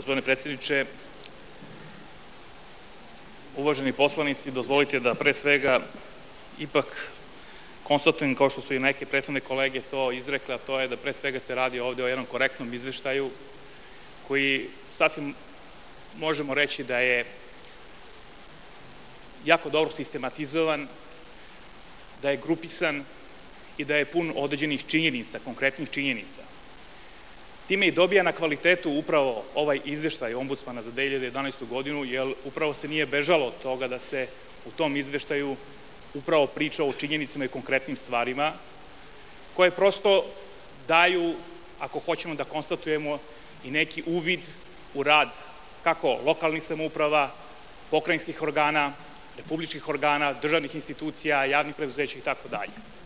Gospodine predsedniče, uvaženi poslanici, dozvolite da pre svega ipak konstatujem, kao što su i neke prethodne kolege to izrekle, a to je da pre svega se radi ovde o jednom korektnom izveštaju koji sasvim možemo reći da je jako dobro sistematizovan, da je grupisan i da je pun određenih činjenica, konkretnih činjenica. Time i dobija na kvalitetu upravo ovaj izveštaj ombudsmana za 2011. godinu, jer upravo se nije bežalo od toga da se u tom izveštaju upravo priča o činjenicama i konkretnim stvarima, koje prosto daju, ako hoćemo da konstatujemo, i neki uvid u rad kako lokalnih samouprava, pokrajinskih organa, republičkih organa, državnih institucija, javnih preduzeća i tako dalje.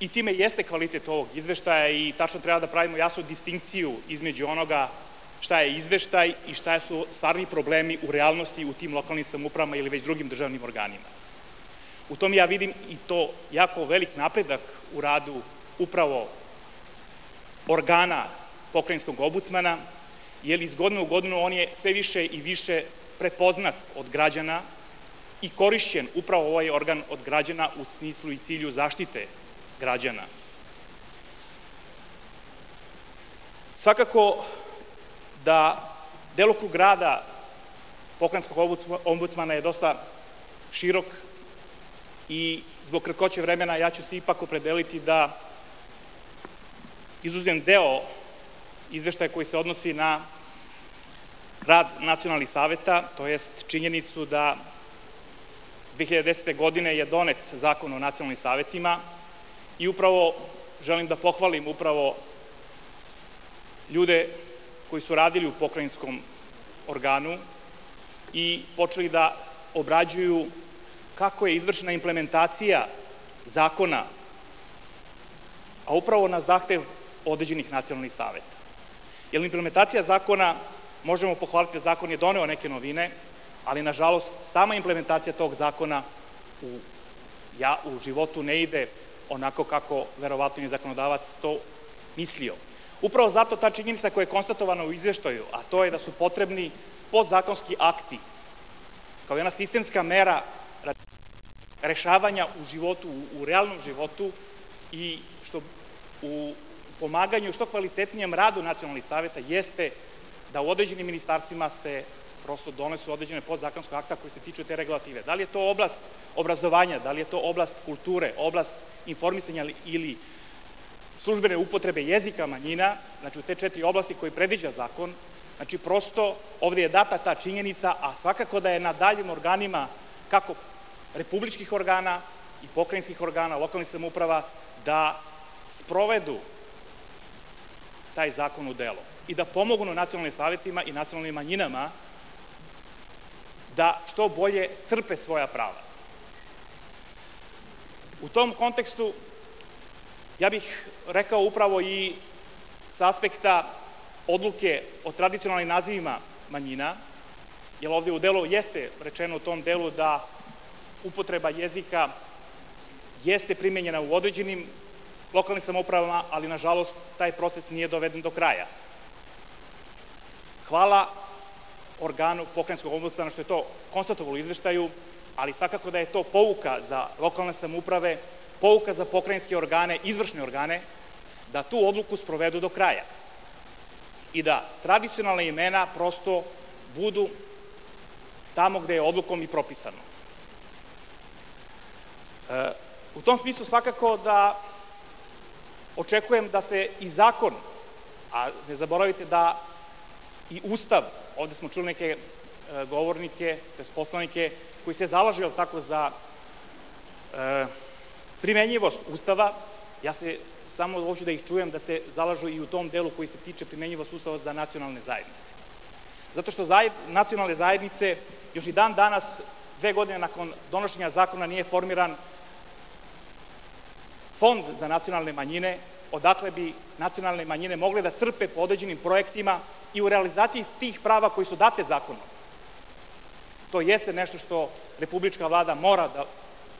I time jeste kvalitet ovog izveštaja i tačno treba da pravimo jasnu distinkciju između onoga šta je izveštaj i šta su stvarni problemi u realnosti u tim lokalnim samoupravama ili već drugim državnim organima. U tom ja vidim i to jako velik napredak u radu upravo organa pokrajinskog obucmana, jer iz godine u godinu on je sve više i više prepoznat od građana i korišćen upravo ovaj organ od građana u smislu i cilju zaštite građana. Svakako da delokrug rada pokrajinskog ombudsmana je dosta širok i zbog kratkoće vremena ja ću se ipak opredeliti da izuzem deo izveštaja koji se odnosi na rad nacionalnih saveta, to jest činjenicu da 2010. godine je donet zakon o nacionalnim savetima i upravo želim da pohvalim upravo ljude koji su radili u pokrajinskom organu i počeli da obrađuju kako je izvršena implementacija zakona, a upravo na zahtev određenih nacionalnih saveta. Jer implementacija zakona, možemo pohvaliti da zakon je doneo neke novine, ali nažalost sama implementacija tog zakona u, ja, u životu ne ide onako kako verovatno je zakonodavac to mislio. Upravo zato ta činjenica koja je konstatovana u izveštaju, a to je da su potrebni podzakonski akti, kao jedna sistemska mera rešavanja u životu, u, u realnom životu i što u pomaganju što kvalitetnijem radu nacionalnih saveta jeste da u određenim ministarstvima se prosto donesu određene podzakonske akta koji se tiču te regulative. Da li je to oblast obrazovanja, da li je to oblast kulture, oblast informisanja ili službene upotrebe jezika manjina, znači u te četiri oblasti koje predviđa zakon, znači prosto ovde je data ta činjenica, a svakako da je na daljim organima kako republičkih organa i pokrajinskih organa, lokalnih samouprava, da sprovedu taj zakon u delo i da pomognu nacionalnim savetima i nacionalnim manjinama da što bolje crpe svoja prava. U tom kontekstu ja bih rekao upravo i sa aspekta odluke o tradicionalnim nazivima manjina, jer ovde u delu jeste rečeno u tom delu da upotreba jezika jeste primenjena u određenim lokalnim samoupravama, ali nažalost taj proces nije doveden do kraja. Hvala organu pokrajinskog ombudsmana što je to konstatovalo u izveštaju, ali svakako da je to pouka za lokalne samouprave, pouka za pokrajinske organe, izvršne organe, da tu odluku sprovedu do kraja i da tradicionalne imena prosto budu tamo gde je odlukom i propisano. E, u tom smislu svakako da očekujem da se i zakon, a ne zaboravite da i Ustav, ovde smo čuli neke e, govornike, to poslanike, koji se zalažu, tako, za e, primenjivost Ustava, ja se samo hoću da ih čujem da se zalažu i u tom delu koji se tiče primenjivost Ustava za nacionalne zajednice. Zato što nacionalne zajednice još i dan danas, dve godine nakon donošenja zakona, nije formiran fond za nacionalne manjine, odakle bi nacionalne manjine mogle da crpe po određenim projektima i u realizaciji tih prava koji su date zakonom. To jeste nešto što republička vlada mora da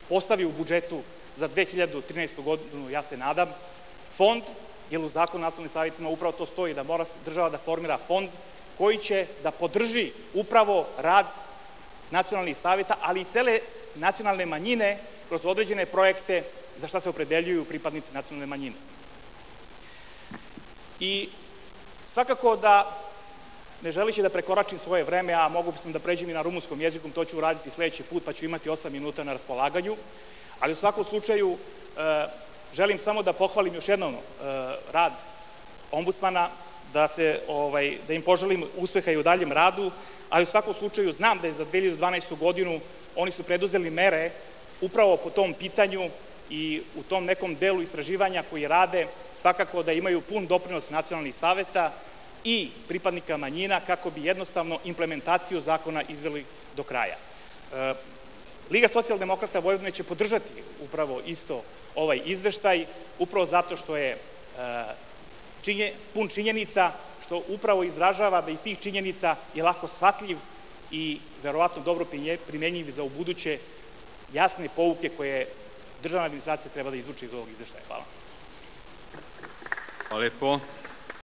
postavi u budžetu za 2013. godinu, ja se nadam, fond, jer u zakonu nacionalnim savjetima upravo to stoji, da mora država da formira fond koji će da podrži upravo rad nacionalnih saveta, ali i cele nacionalne manjine kroz određene projekte za šta se opredeljuju pripadnici nacionalne manjine. I svakako da ne želići da prekoračim svoje vreme, a mogu sam da pređem i na rumunskom jeziku, to ću uraditi sledeći put, pa ću imati 8 minuta na raspolaganju, ali u svakom slučaju e, želim samo da pohvalim još jednom e, rad ombudsmana, da, se, ovaj, da im poželim uspeha i u daljem radu, ali u svakom slučaju znam da je za 2012. godinu oni su preduzeli mere upravo po tom pitanju i u tom nekom delu istraživanja koji rade svakako da imaju pun doprinos nacionalnih saveta i pripadnika manjina kako bi jednostavno implementaciju zakona izveli do kraja. E, Liga socijaldemokrata Vojvodine će podržati upravo isto ovaj izveštaj, upravo zato što je e, činje, pun činjenica, što upravo izražava da iz tih činjenica je lako shvatljiv i verovatno dobro primenjiv za ubuduće jasne pouke koje državna administracija treba da izvuče iz ovog izveštaja. Hvala. Lepo.